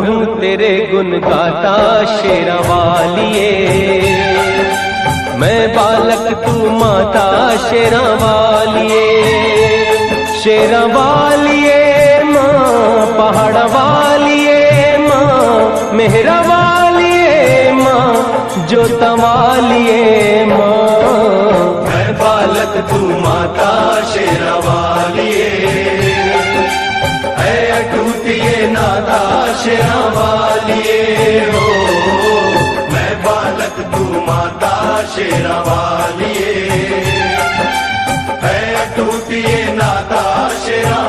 रहूँ तेरे गुण गाता शेरा मैं बालक तू माता शेरा वालिए। माँ पहाड़ वालिए, माँ मेहरा वालिए, माँ जोता वालिए, माँ। मैं बालक तू माता शेरा आशिया हो। मैं बालक तू माता शेरा है टूटिए नाता शेरा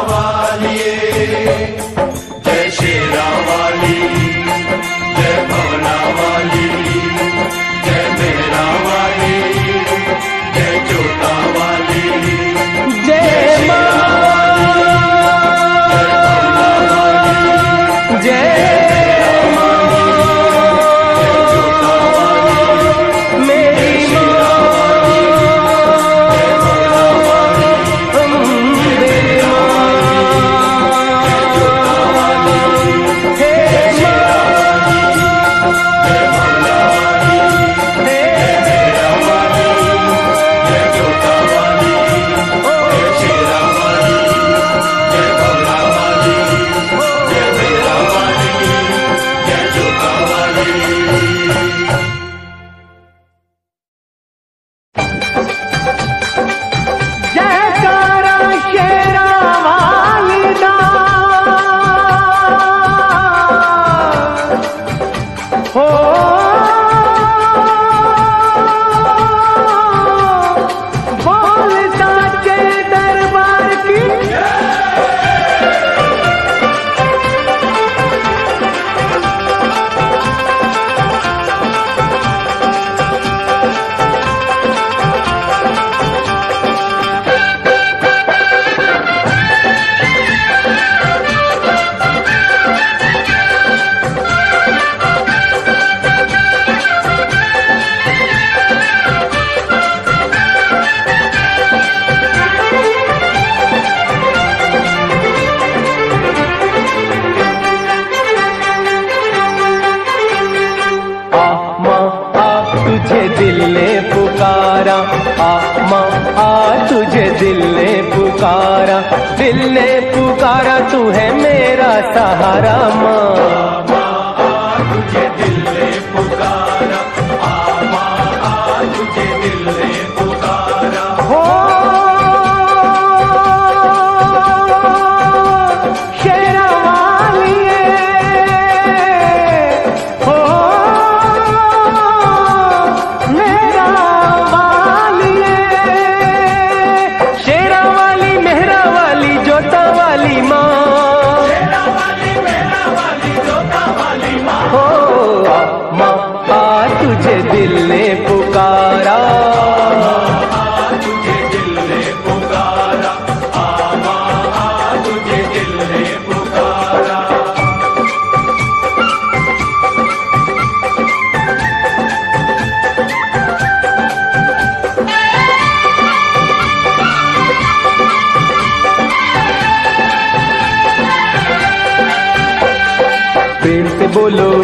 बोलो।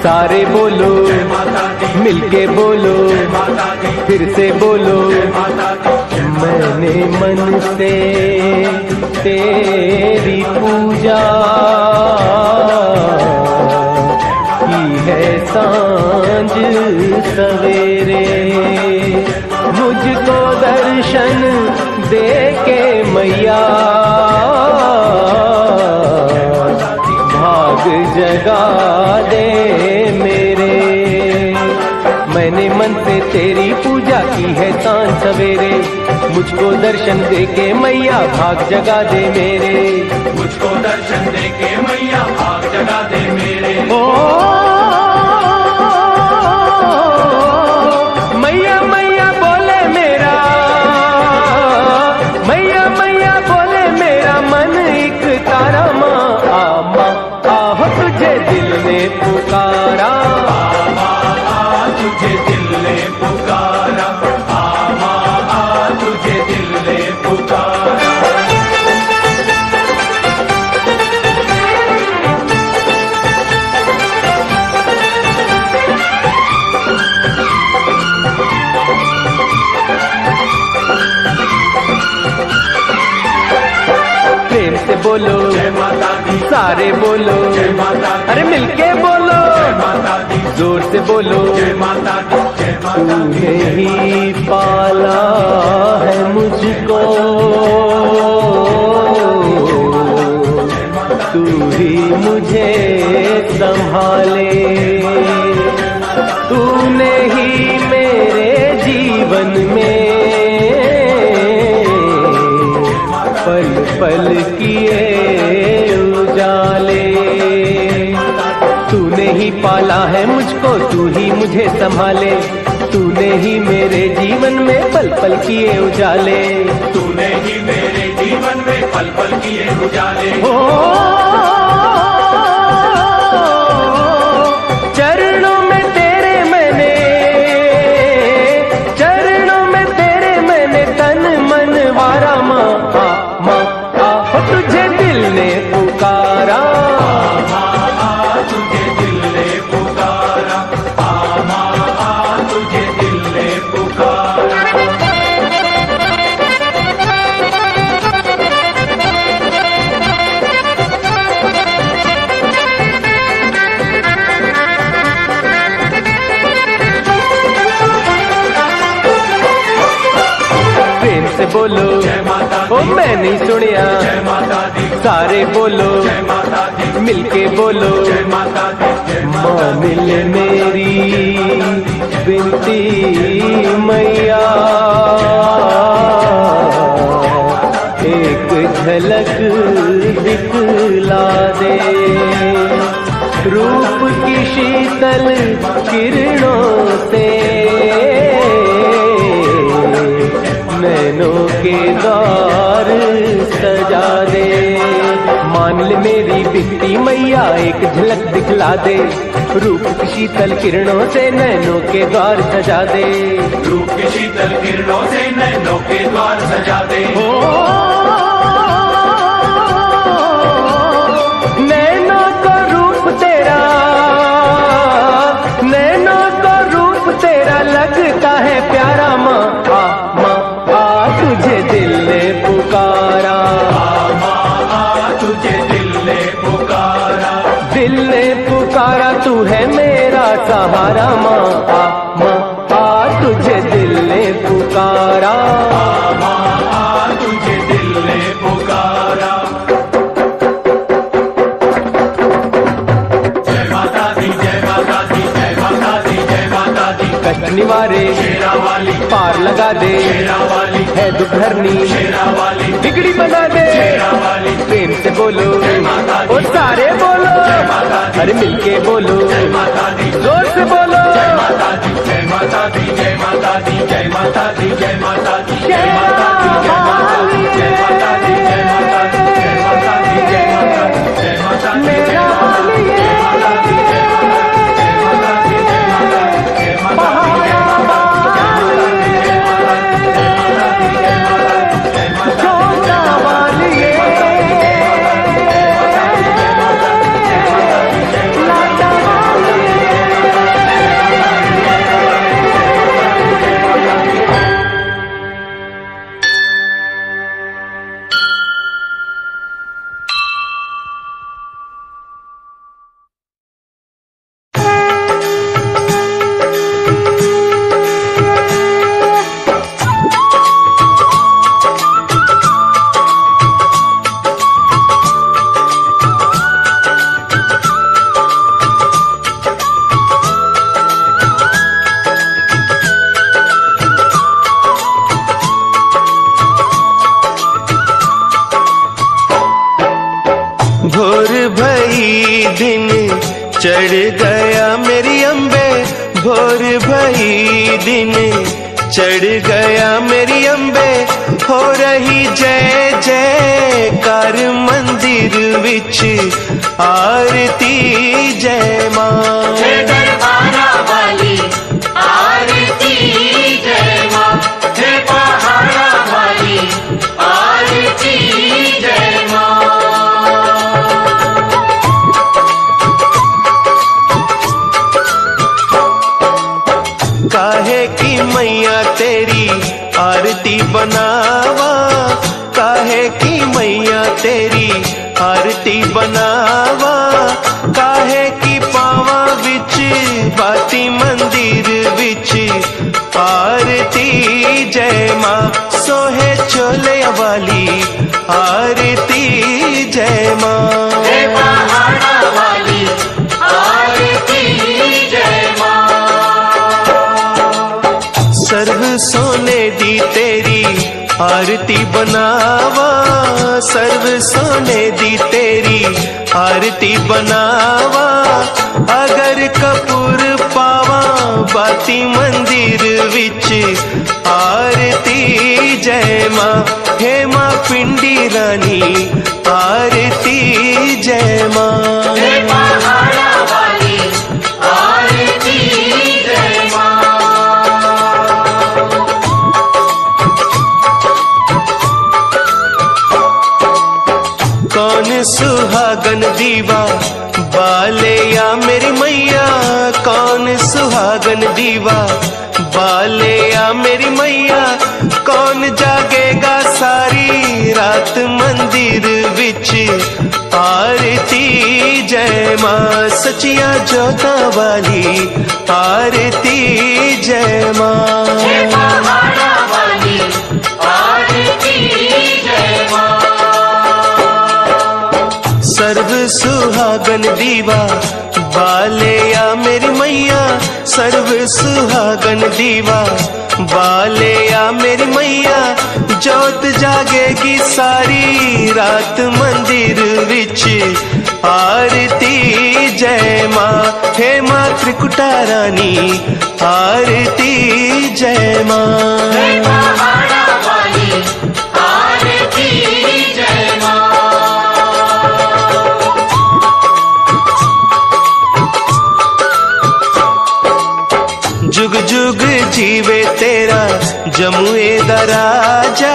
सारे बोलो। मिलके बोलो। फिर से बोलो। मैंने मन से तेरी पूजा की है साँझ सवेरे। मुझको दर्शन दे के मैया। भाग जगा दे मेरे। मैंने मन से तेरी पूजा की है तान सवेरे। मुझको दर्शन दे के मैया भाग जगा दे मेरे। मुझको दर्शन दे के मैया सारे बोलो। अरे मिलके बोलो। ज़ोर से बोलो। माता ही पाला है मुझको। तू ही मुझे संभाले। तूने ही मेरे जीवन में पल पल किए ही पाला है मुझको तू ही मुझे संभाले। तूने ही मेरे जीवन में पल पल किए उजाले। तूने ही मेरे जीवन में पल पल किए उजाले। हो दे। रूप की शीतल किरणों से नैनों के द्वार सजा दे। रूप की शीतल किरणों से नैनों के द्वार सजा दे। ओ वाली बिगड़ी बना दे प्रेम से बोलो। ओ सारे बोलो। माता दी। अरे मिलके बोलो। जय माता दी ज़ोर से बोलो। जय माता दी जय माता दी जय माता दी जय माता दी जय माता दी। दी तेरी आरती बनावा, सर्व सोने दी तेरी आरती बनावा। अगर कपूर पावा, बाती मंदिर विच आरती जय माँ, हे माँ पिंडी रानी मंदिर विच आरती जय माँ सचिया जोता वाली आरती जय माँ। सर्व सुहागन दीवा बाले सर्व सुहागन दीवा। बाले या मेरी मैया, जोत जागेगी सारी। रात मंदिर विच आरती, जय माँ, हे माँ त्रिकुटा रानी। आरती, जय माँ। आरती। जुग जुग जीवे तेरा, जमुए दराजा।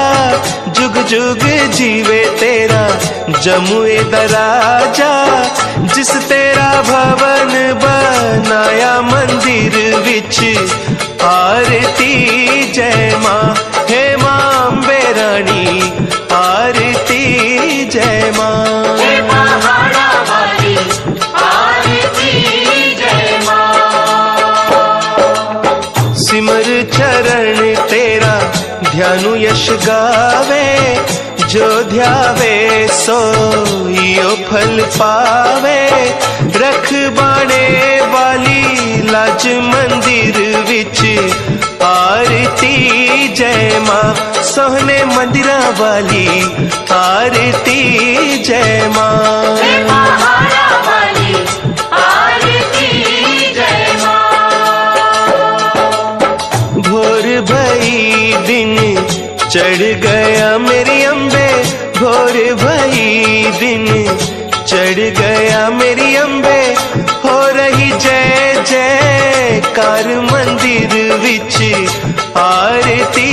जुग जुग जीवे तेरा, जमुए दराजा। जिस तेरा भवन बनाया मंदिर विच, आरती जय माँ, हे माँ रानी, आरती जय माँ। गावे जो ध्यावे सो यो फल पावे। रख बाणे वाली लाज मंदिर विच आरती जय माँ। सोहने मंदिर वाली आरती जय माँ। पहाड़ा वाली आरती जय माँ। भोर भई दिन चढ़ गया मेरी अम्बे भोर भई दिन। चढ़ गया मेरी अम्बे हो रही जय जय। कार मंदिर विच आरती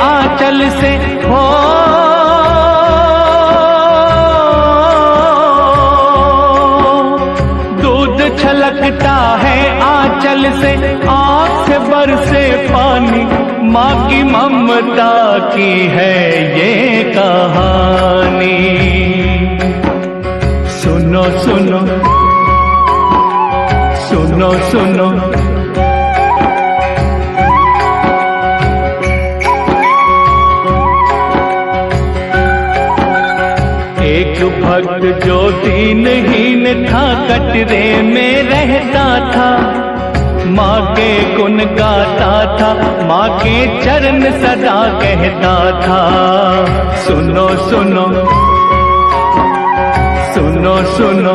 आंचल से हो। दूध छलकता है आंचल से, आँख से बरसे पानी, माँ की ममता की है ये कहानी। सुनो सुनो सुनो सुनो एक भक्त जो दीनहीन था, कटरे में रहता था। माँ के गुण गाता था, माँ के चरण सदा कहता था। सुनो सुनो सुनो सुनो।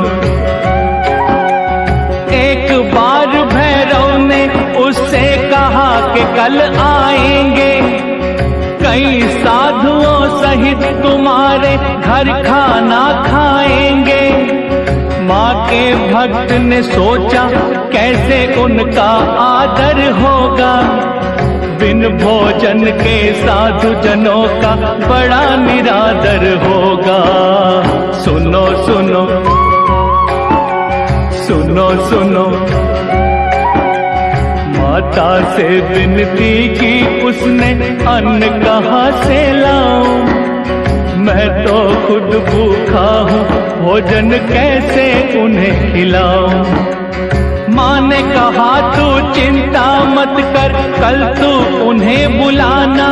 एक बार भैरव ने उससे कहा कि कल आएँगे। कई साधुओं सहित तुम्हारे घर खाना खाएँगे। माँ के भक्त ने सोचा, कैसे उनका आदर होगा? बिन भोजन के साधु जनों का बड़ा निरादर होगा। सुनो सुनो सुनो सुनो। माता से विनती की उसने अन्न कहाँ से लाऊं? मैं तो खुद भूखा हूँ, भोजन कैसे उन्हें खिलाऊं? माँ ने कहा, तू चिंता मत कर, कल तू उन्हें बुलाना।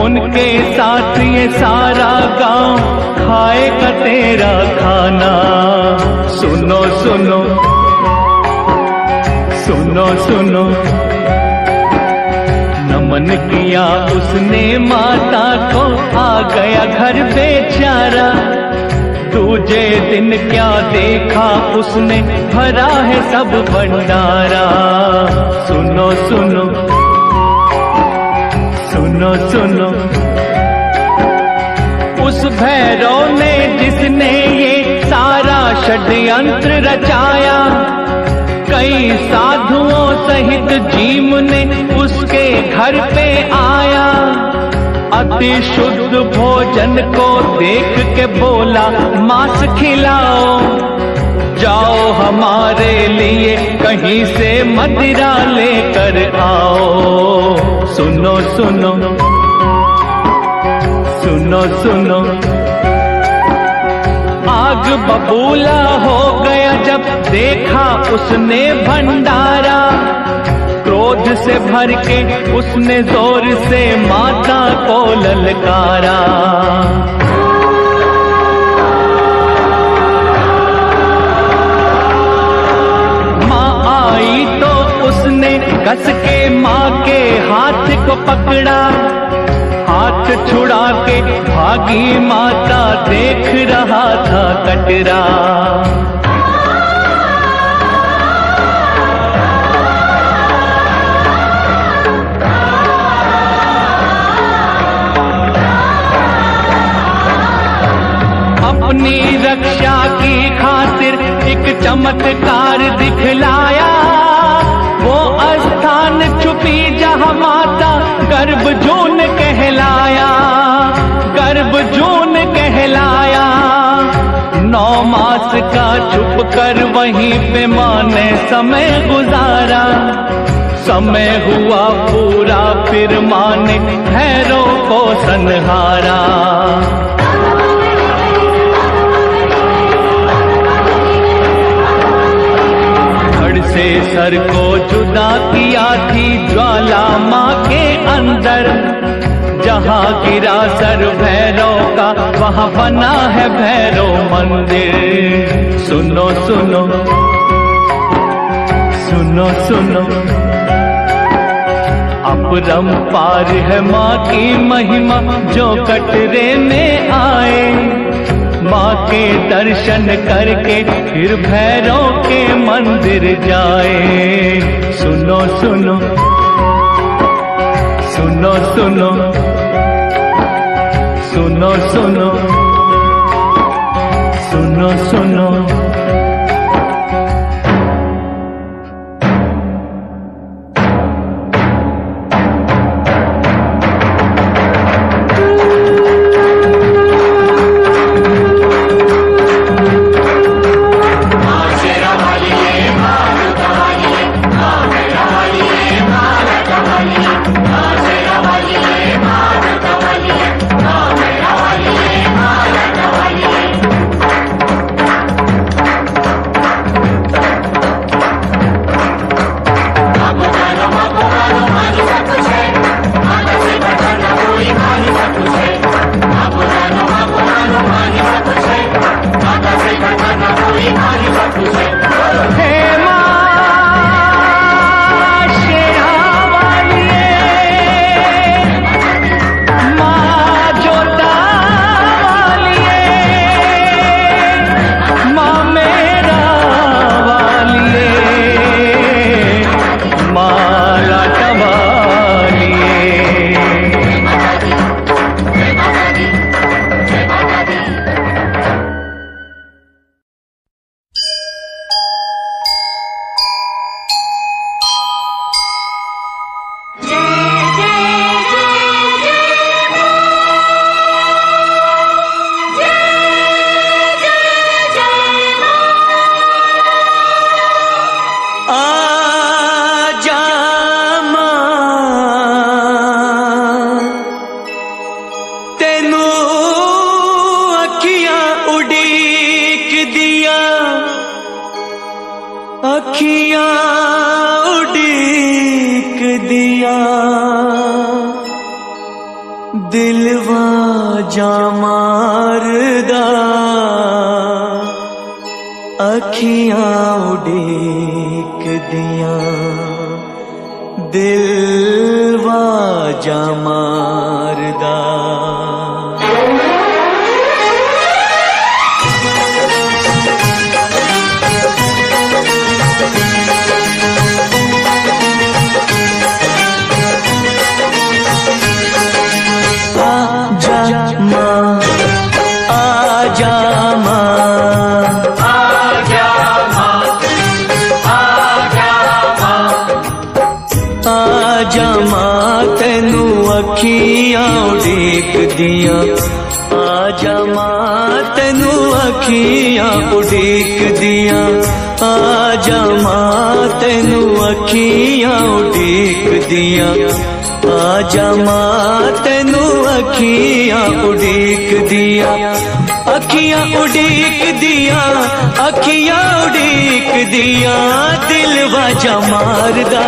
उनके साथ ये सारा गाँव खाएगा तेरा खाना। सुनो सुनो सुनो सुनो। नमन किया उसने माता को, आ गया घर बेचारा। दूजे दिन क्या देखा उसने, भरा है सब भंडारा। सुनो सुनो। सुनो सुनो। उस भैरव ने जिसने ये सारा षड्यंत्र रचाया कई साधुओं सहित जीव ने उसके घर पे आया। अति शुद्ध भोजन को देख के बोला, मांस खिलाओ, जाओ हमारे लिए कहीं से मदिरा लेकर आओ। सुनो सुनो सुनो सुनो। भाग बबूला हो गया जब देखा उसने भंडारा। क्रोध से भर के उसने ज़ोर से माता को ललकारा। माँ आई तो उसने कस के माँ के हाथ को पकड़ा। हाथ छुड़ा के भागी माता देख रहा था कटरा। अपनी रक्षा की खातिर एक चमत्कार दिखलाया। वो स्थान छुपी जहाँ माता गर्भ जोन कहलाया, गर्भ जोन कहलाया। नौ मास का छुप कर वहीं पे माँ ने समय गुजारा। समय हुआ पूरा, फिर माँ ने भैरों को संहारा। से सर को जुदा किया थी ज्वाला माँ के अंदर। जहाँ गिरा सर भैरव का, वहाँ बना है भैरव मंदिर। सुनो सुनो। सुनो सुनो। अपरम पार है माँ की महिमा, जो कटरे में आए। माँ के दर्शन करके फिर भैरव के मंदिर जाए। सुनो सुनो सुनो। सुनो सुनो। सुनो सुनो। दिया। आजा माँ, तेनू अखियाँ उड़ीक दिया। आजा माँ, तेनू अखियाँ उड़ीक दिया। आजा माँ, तेनू अखियाँ उड़ीक दिया। अखियाँ उड़ीक दिया, अखियाँ उड़ीक दिया। दिल वाजा मारदा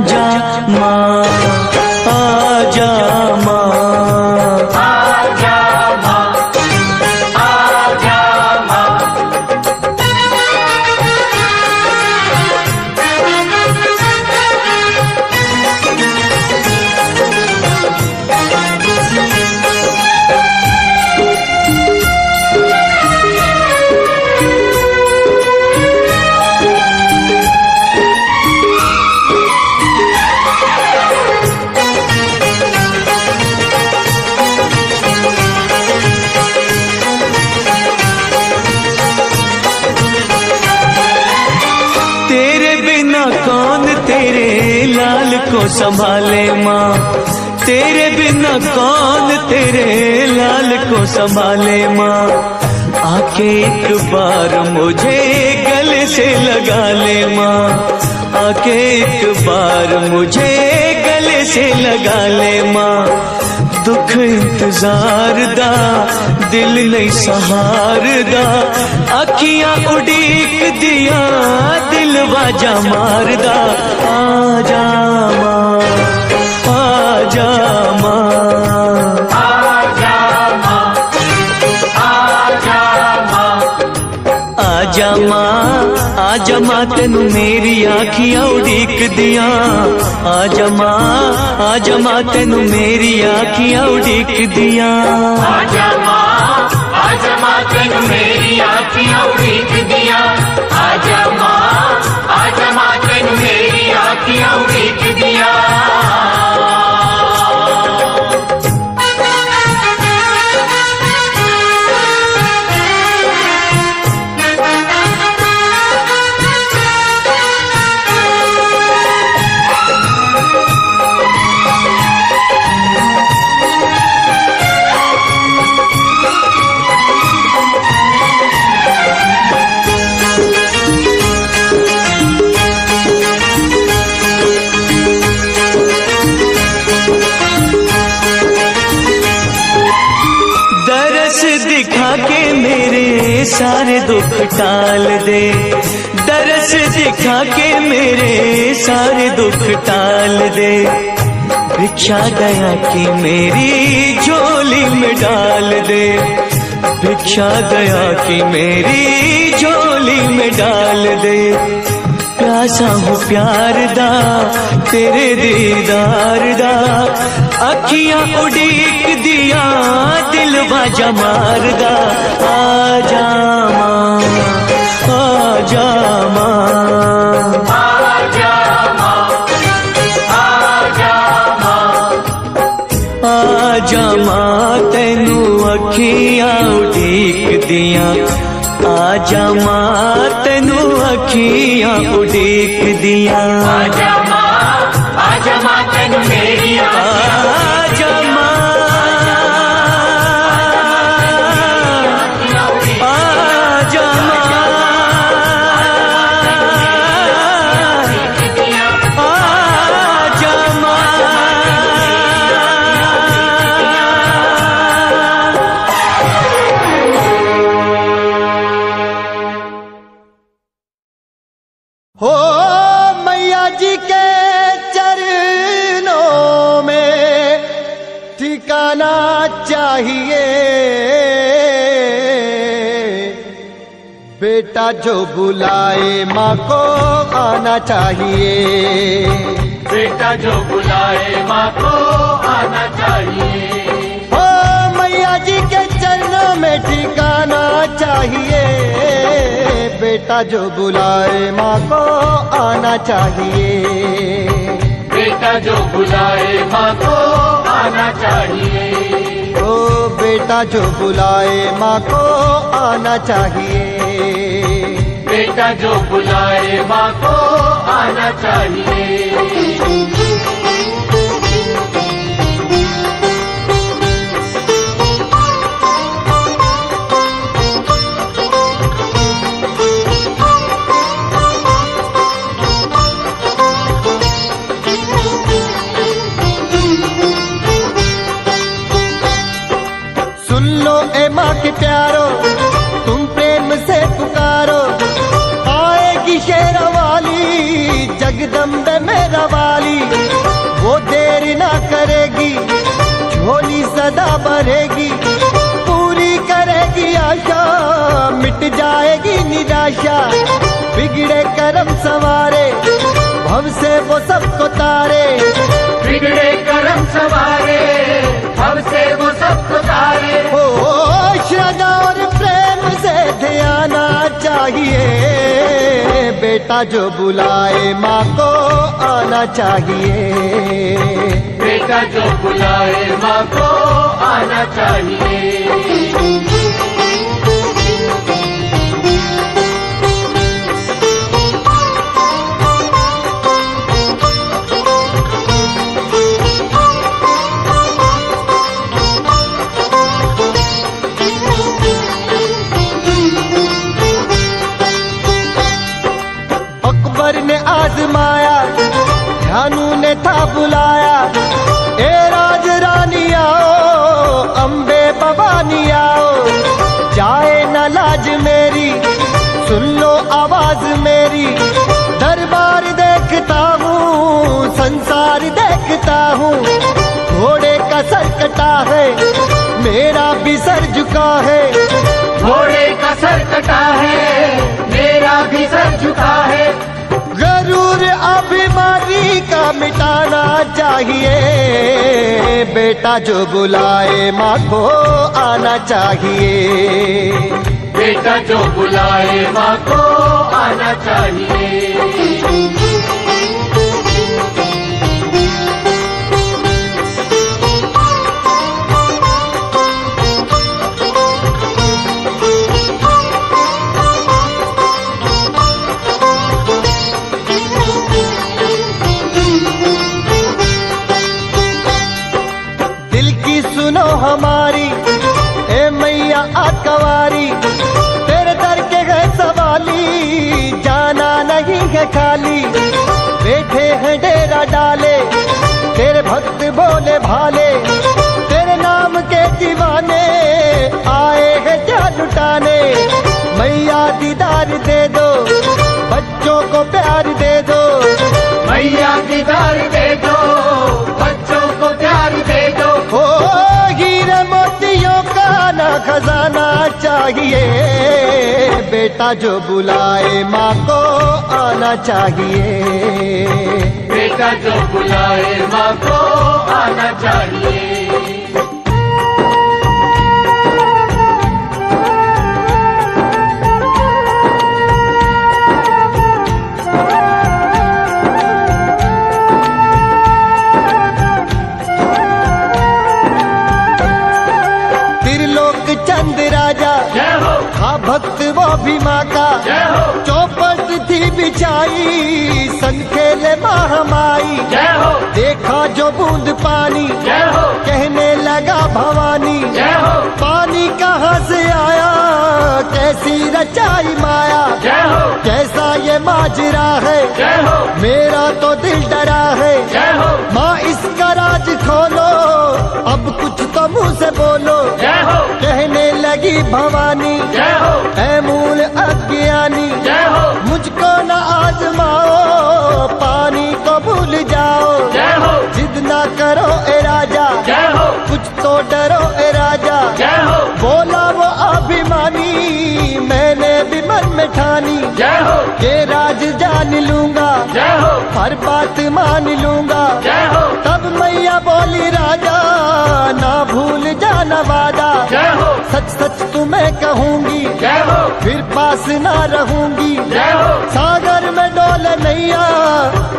जा माँ जा माँ। तेरे लाल को संभाले माँ। आके एक बार मुझे गले से लगा ले माँ। आके एक बार मुझे गले से लगा ले माँ। दुख इंतज़ार दा, दिल नहीं सहार दा। अखियाँ उड़ीक दिया, दिल वाजा मारदा आ जा माँ, आ जा आजा माँ तेनू मेरी आखियाँ उड़ीक दिया। आजा माँ आजा माँ तेनू मेरी आखियाँ उड़ीक दिया। आजा माँ आजा माँ तेन उड़ीक दिया। दुख टाल दे। दरस दिखा के मेरे सारे दुख टाल दे। भिक्षा दया की मेरी झोली में डाल दे। भिक्षा दया की मेरी झोली में डाल दे। प्यासा हूँ प्यार दा, तेरे दीदार दा। अखियाँ उड़ीक दिया, दिल बाजा मारदा आ जा माँ आ जा माँ आजा माँ आजा माँ। आजा माँ, तेनू अखियाँ उड़ीक दिया। आजा माँ, तेनू अखियाँ उड़ीक दिया। बेटा जो बुलाए माँ को आना चाहिए। बेटा जो बुलाए माँ को आना चाहिए। हो मैया जी के चरणों में ठिकाना चाहिए। बेटा जो बुलाए माँ को आना चाहिए। बेटा जो बुलाए माँ को आना चाहिए। ओ बेटा जो बुलाए माँ को आना चाहिए। बेटा जो बुलाए माँ को आना चाहिए। सदा बढ़ेगी पूरी करेगी आशा मिट जाएगी निराशा। बिगड़े कर्म सवारे भव से वो सबको तारे। बिगड़े कर्म सवारे भव से वो सब तारे। हो श्रद्धा और ध्याना चाहिए। बेटा जो बुलाए माँ को आना चाहिए। बेटा जो बुलाए माँ को आना चाहिए। चाहिए। बेटा जो बुलाए माँ को आना चाहिए। बेटा जो बुलाए माँ को आना चाहिए। मैया आकवारी तेरे दर के है सवाली जाना नहीं है खाली। बैठे हैं डेरा डाले तेरे भक्त बोले भाले। तेरे नाम के दीवाने आए हैं क्या लुटाने? मैया दीदार दे दो बच्चों को प्यार दे दो। मैया दीदार दे दो बच्चों को प्यार दे दो। ओ हीरे मोतियों का ना खजाना चाहिए। बेटा जो बुलाए माँ को आना चाहिए। बेटा जो बुलाए माँ को आना चाहिए। भी माँ का चौपट थी बिछाई संग खेले महामाई। देखा जो बूंद पानी, कहने लगा भवानी, पानी कहाँ से आया, कैसी रचाई माया, कैसा ये माजरा है, मेरा तो दिल डरा है। माँ, इसका राज खोलो, अब कुछ तो मुँह से बोलो, कहने लगी भवानी। जय हो। अज्ञानी। जय हो। मुझको न आजमाओ पानी को भूल जाओ। जय हो। जिद ना करो ए राजा। जय हो। कुछ तो डरो ए राजा। जय हो। बोला वो अभिमानी मैंने भी मन में ठानी। जय हो। ये राज जान लूँगा। जय हो। हर बात मान लूँगा। जय हो। तब मैया बोली राजा ना भूल जाना वादा। जय हो। सच सच तुम्हें कहूँगी जय हो। फिर पास ना रहूँगी। जय हो। सागर में डोले नैया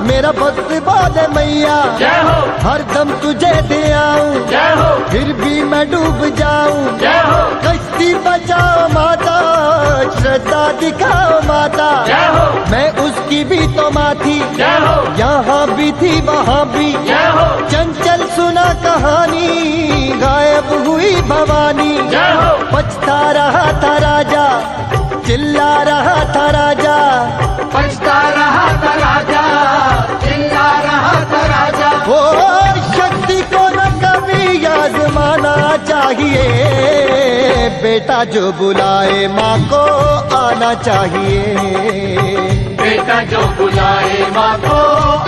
मेरा भक्त बोले मैया। जय हो। हर दम तुझे दे आऊँ। जय हो। फिर भी मैं डूब जाऊँ। जय हो। कश्ती बचाओ माता श्रद्धा दिखाओ माता। जय हो। मैं उसकी भी तो माँ थी जय हो। यहाँ भी थी वहाँ भी। जय हो। चंचल सुना कहानी गायब हुई भवानी। पछता रहा था राजा चिल्ला रहा था राजा। पछता रहा था राजा चिल्ला रहा था राजा। ओ शक्ति को न कभी आजमाना चाहिए। बेटा जो बुलाए माँ को आना चाहिए। बेटा जो बुलाए माँ को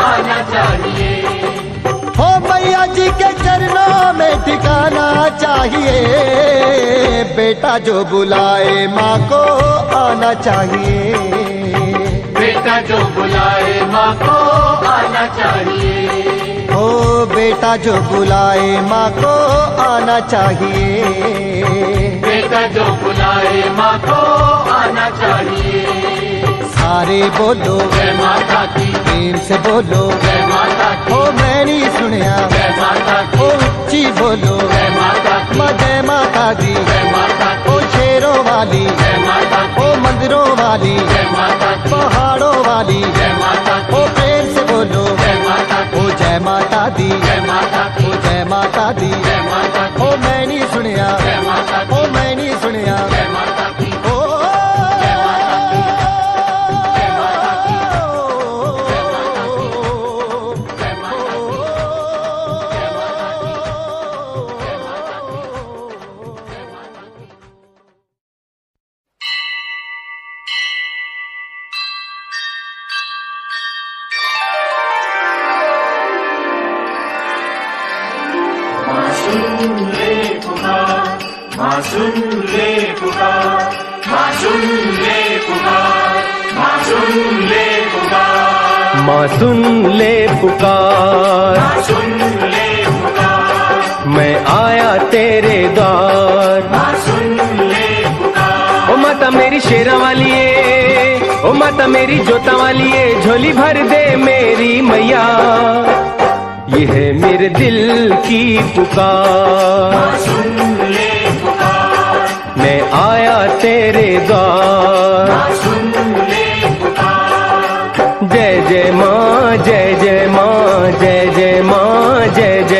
आना चाहिए। जी के चरणों में ठिकाना चाहिए। बेटा जो बुलाए माँ को आना चाहिए। बेटा जो बुलाए माँ को आना चाहिए। ओ बेटा जो बुलाए माँ को आना चाहिए। बेटा जो बुलाए माँ को आना चाहिए। सारे बोलो जय माता की प्रेम से बोलो जय माता की ओ मैं नहीं सुनिया जय माता की ओ उच्ची बोलो जय माता की जय माता दी जय माता की ओ शेरों वाली जय माता की ओ मंदिरों वाली जय माता की पहाड़ों वाली जय माता की ओ प्रेम से बोलो जय माता की ओ जय माता दी जय माता की ओ जय माता दी जय माता की ओ मैं नहीं सुनिया जय माता की ओ मैं नहीं सुनिया जय माता माँ सुन ले पुकार। सुन ले पुकार। मैं आया तेरे द्वार। माँ सुन ले पुकार। ओ माता मेरी शेरा वाली है ओ माता मेरी जोता वाली है झोली भर दे मेरी मैया। ये है मेरे दिल की पुकार। सुन ले पुकार। मैं आया तेरे द्वार। जय माँ जय जय माँ जय जय माँ जय जय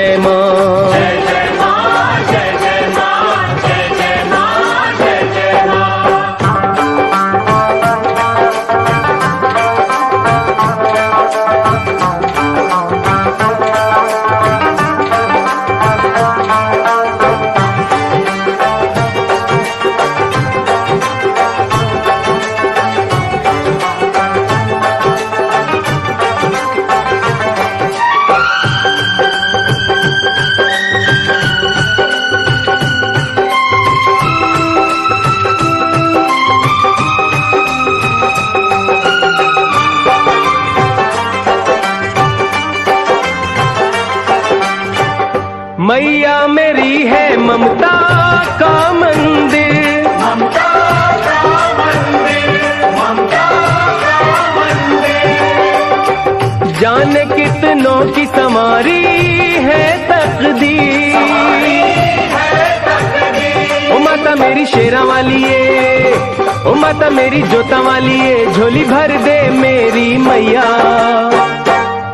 मेरी शेरा वाली है ओ माता मेरी जोता वाली झोली भर दे मेरी मैया।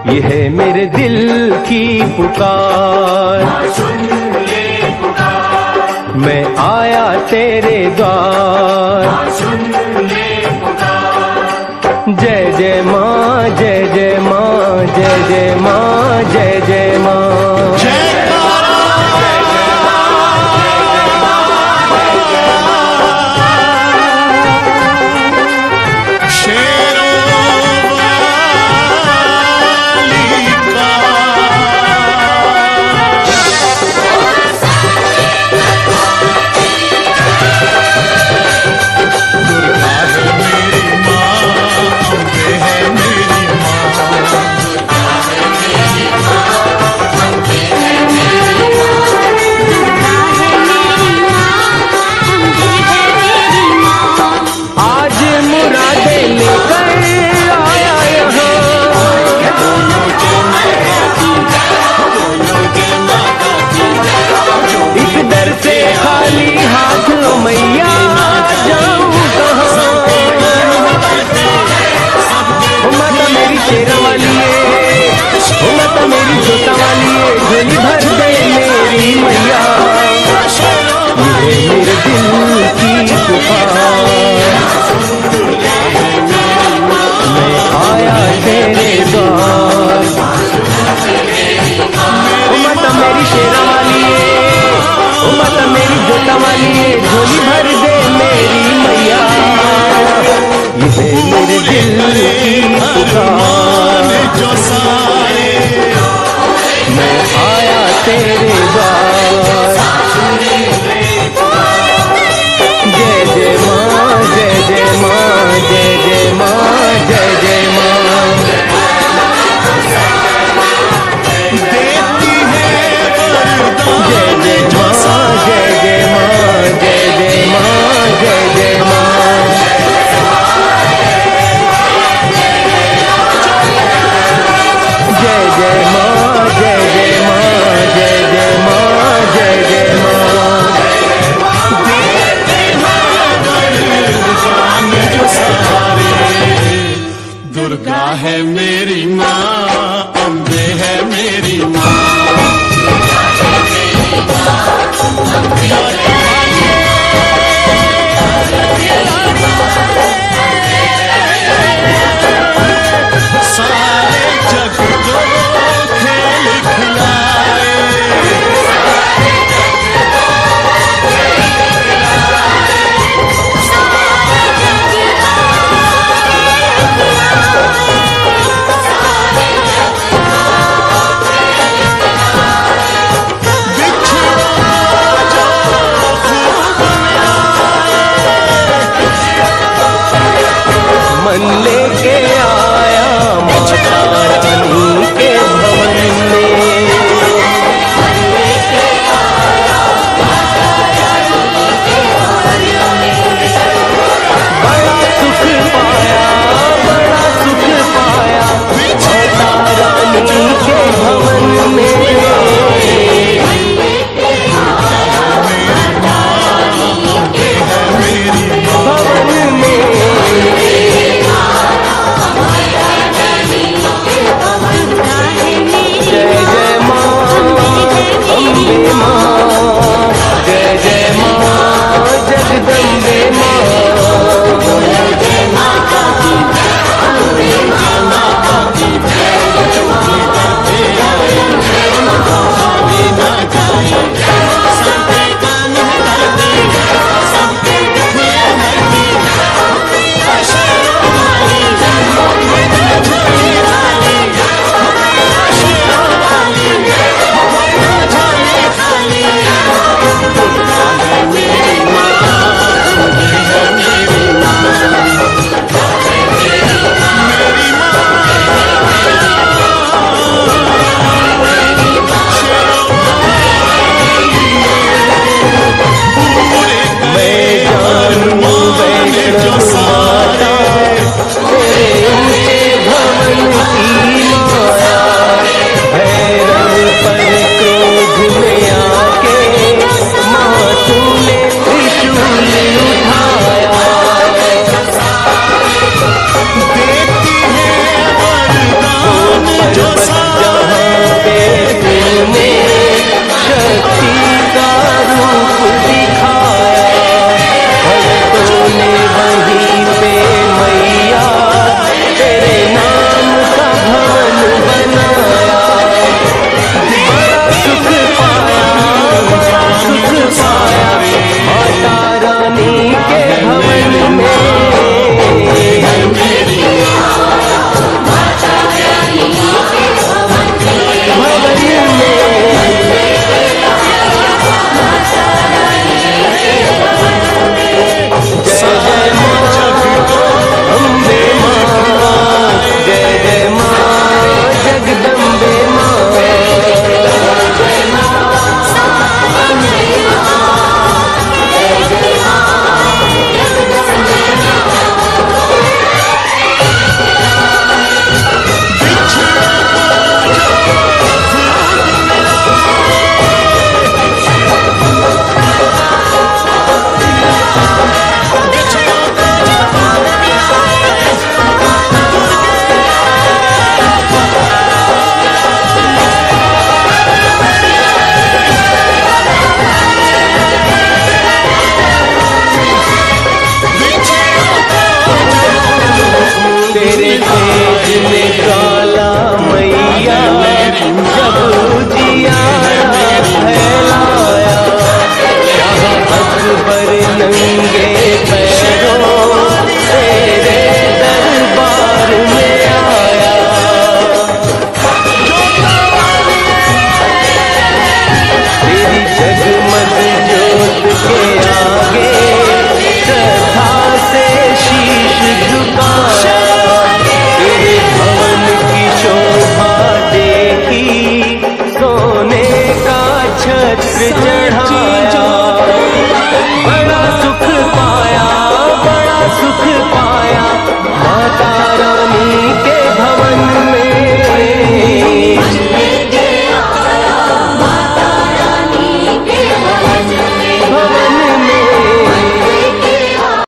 ये है मेरे दिल की पुकार। माँ आया तेरे द्वार। जय जय माँ, जय जय माँ, जय जय माँ, जय जय माँ। झोली भर दे मेरी मैया। मेरे दिल